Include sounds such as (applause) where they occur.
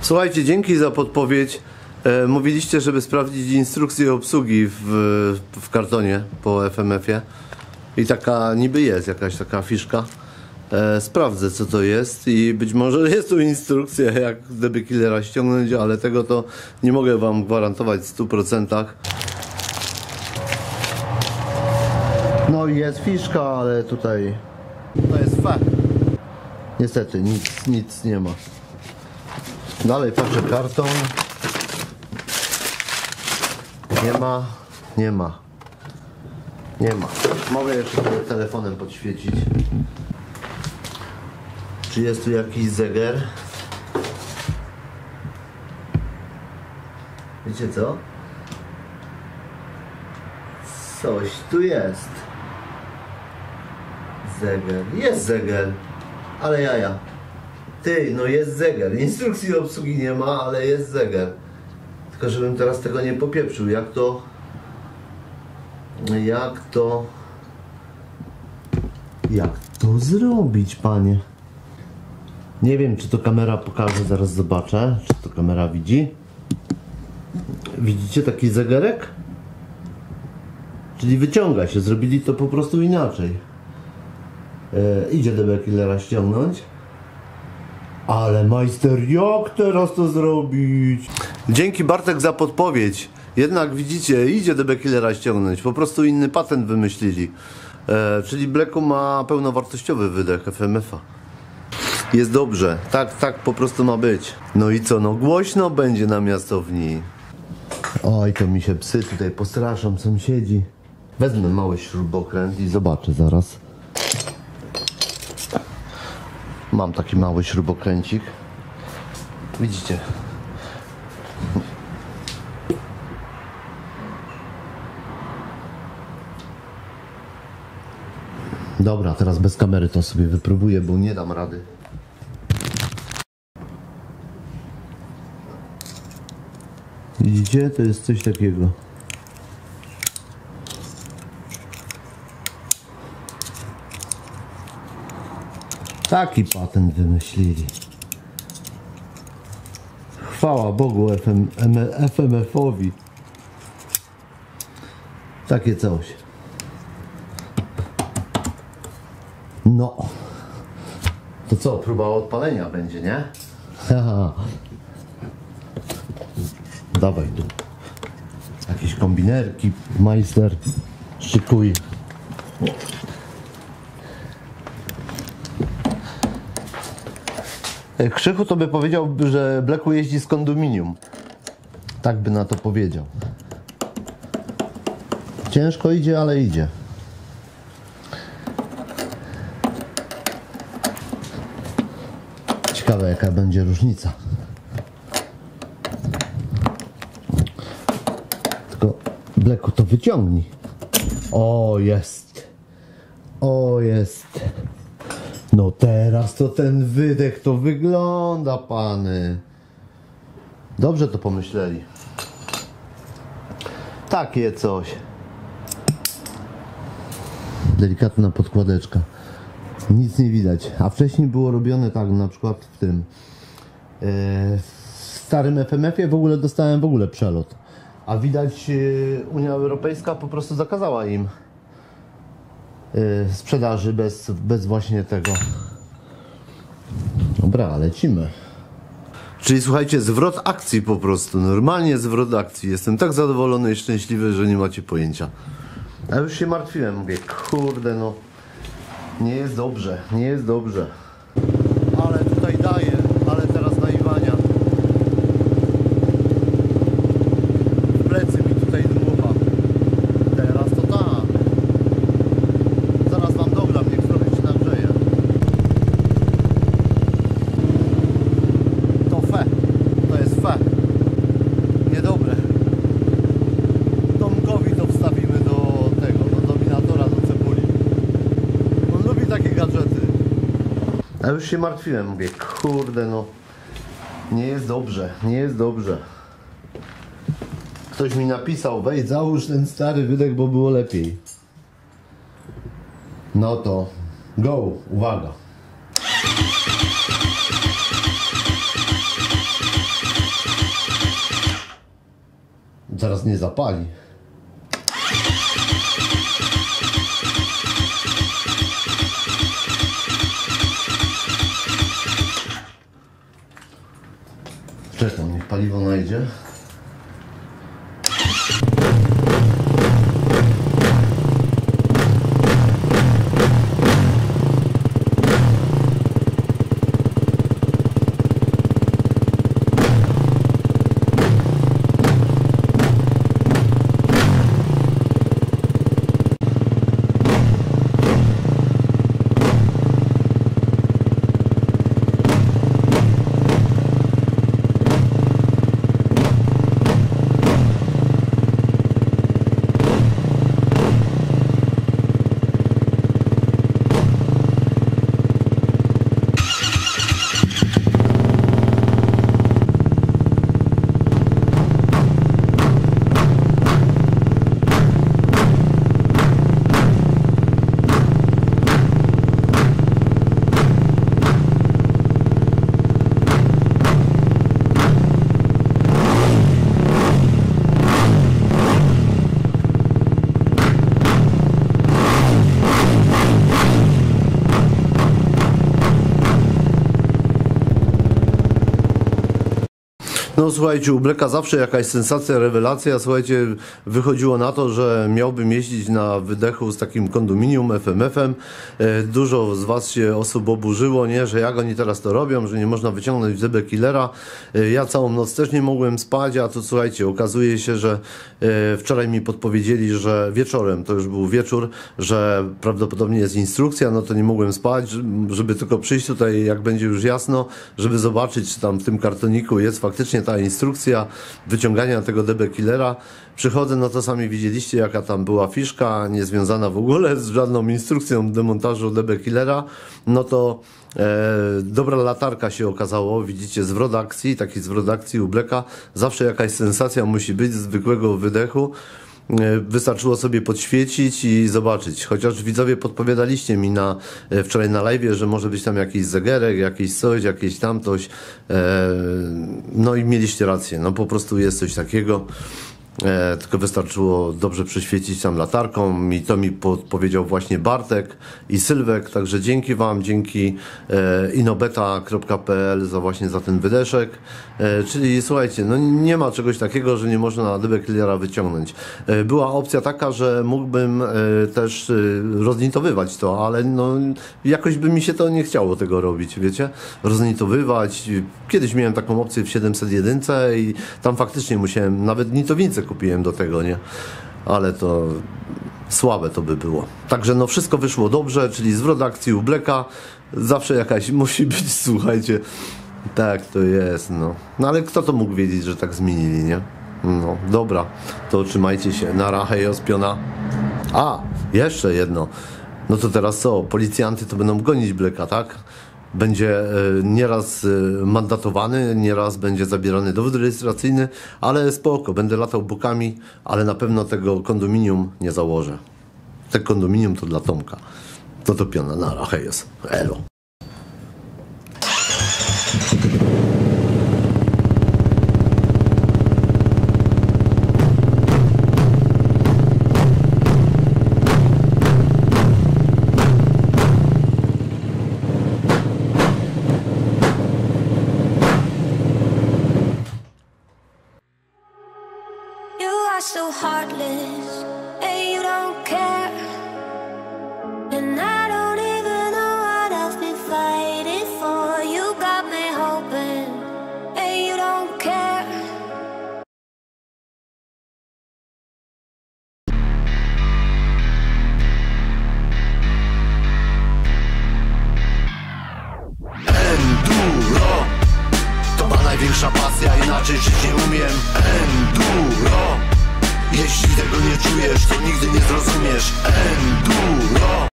Słuchajcie, dzięki za podpowiedź. E, mówiliście, żeby sprawdzić instrukcję obsługi w, w kartonie po FMF-ie. I taka niby jest jakaś taka fiszka. E, sprawdzę co to jest i być może (laughs) jest tu instrukcja jak DB Killera ściągnąć, ale tego to nie mogę wam gwarantować w 100%. No i jest fiszka, ale tutaj to jest fakt. Niestety nic, nic nie ma. Dalej patrzę karton. Nie ma, nie ma. Nie ma. Mogę jeszcze telefonem podświecić. Czy jest tu jakiś zegar? Wiecie co? Coś tu jest. Zegar. Jest zegar. Ale jaja. Ty, no jest zegar. Instrukcji obsługi nie ma, ale jest zegar. Tylko żebym teraz tego nie popieprzył. Jak to... Jak to... Jak to zrobić, panie? Nie wiem, czy to kamera pokaże, zaraz zobaczę. Czy to kamera widzi? Widzicie taki zegarek? Czyli wyciąga się, zrobili to po prostu inaczej. E, idzie DB Killera ściągnąć. Ale majster, jak teraz to zrobić? Dzięki Bartek za podpowiedź. Jednak widzicie, idzie DB Killera ściągnąć. Po prostu inny patent wymyślili. E, czyli Blacku ma pełnowartościowy wydech FMF-a. Jest dobrze. Tak, tak po prostu ma być. No i co? No głośno będzie na miastowni. Oj, to mi się psy tutaj postraszą, sąsiedzi. Wezmę mały śrubokręt i zobaczę zaraz. Mam taki mały śrubokręcik. Widzicie? Dobra, teraz bez kamery to sobie wypróbuję, bo nie dam rady. Widzicie? To jest coś takiego. Taki patent wymyślili. Chwała Bogu FM, FMF-owi. Takie coś. No. To co, próba odpalenia będzie, nie? Haha. Dawaj tu. Jakieś kombinerki, majster. Szykuj. Krzychu to by powiedział, że Bleku jeździ z kondominium. Tak by na to powiedział. Ciężko idzie, ale idzie. Ciekawe jaka będzie różnica. Tylko Bleku to wyciągnij. O, jest. O, jest. No teraz to ten wydech to wygląda, pany. Dobrze to pomyśleli. Takie coś. Delikatna podkładeczka. Nic nie widać. A wcześniej było robione tak, na przykład w tym e, w starym FMF-ie w ogóle dostałem w ogóle przelot. A widać e, Unia Europejska po prostu zakazała im sprzedaży bez, bez właśnie tego. Dobra, lecimy. Czyli słuchajcie, zwrot akcji po prostu. Normalnie zwrot akcji. Jestem tak zadowolony i szczęśliwy, że nie macie pojęcia. A już się martwiłem. Mówię, kurde no. Nie jest dobrze, nie jest dobrze. A już się martwiłem, mówię, kurde no, nie jest dobrze, nie jest dobrze. Ktoś mi napisał, wejdź załóż ten stary wydech, bo było lepiej. No to, go, uwaga. Zaraz nie zapali. Paliwo najdzie. No słuchajcie, u Bleka zawsze jakaś sensacja, rewelacja. Słuchajcie, wychodziło na to, że miałbym jeździć na wydechu z takim kondominium FMF-em. E, Dużo z Was się osób oburzyło, nie, że jak oni teraz to robią, że nie można wyciągnąć zebę killera. E, Ja całą noc też nie mogłem spać, a tu słuchajcie, okazuje się, że e, wczoraj mi podpowiedzieli, że wieczorem, to już był wieczór, że prawdopodobnie jest instrukcja, no to nie mogłem spać, żeby tylko przyjść tutaj, jak będzie już jasno, żeby zobaczyć, czy tam w tym kartoniku jest faktycznie ta instrukcja wyciągania tego DB Killera. Przychodzę, no to sami widzieliście, jaka tam była fiszka, niezwiązana w ogóle z żadną instrukcją demontażu DB Killera. No to e, dobra latarka się okazało, widzicie, zwrot akcji, taki zwrot akcji u. Zawsze jakaś sensacja musi być zwykłego wydechu. E, Wystarczyło sobie podświecić i zobaczyć. Chociaż widzowie podpowiadaliście mi na, e, wczoraj na live, że może być tam jakiś zegarek, jakiś coś, jakieś tamtoś. E, no i mieliście rację. No po prostu jest coś takiego. E, tylko wystarczyło dobrze przyświecić tam latarką i to mi podpowiedział właśnie Bartek i Sylwek, także dzięki Wam, dzięki e, inobeta.pl za właśnie za ten wydeszek, e, czyli słuchajcie, no nie ma czegoś takiego, że nie można dybę cleara wyciągnąć. E, była opcja taka, że mógłbym e, też e, roznitowywać to, ale no jakoś by mi się to nie chciało tego robić, wiecie, roznitowywać. Kiedyś miałem taką opcję w 701 i tam faktycznie musiałem, nawet nitownicę kupiłem do tego, nie? Ale to słabe to by było. Także no wszystko wyszło dobrze, czyli zwrot akcji u Bleka zawsze jakaś (laughs) musi być, słuchajcie. Tak to jest, no. No ale kto to mógł wiedzieć, że tak zmienili, nie? No, dobra, to trzymajcie się. Na rachę i ospiona. A, jeszcze jedno. No to teraz co? Policjanty to będą gonić Bleka, tak? Będzie e, nieraz e, mandatowany, nieraz będzie zabierany dowód rejestracyjny, ale spoko, będę latał bokami, ale na pewno tego kondominium nie założę. Te kondominium to dla Tomka. To to piona na rachę jest. Elo. So heartless,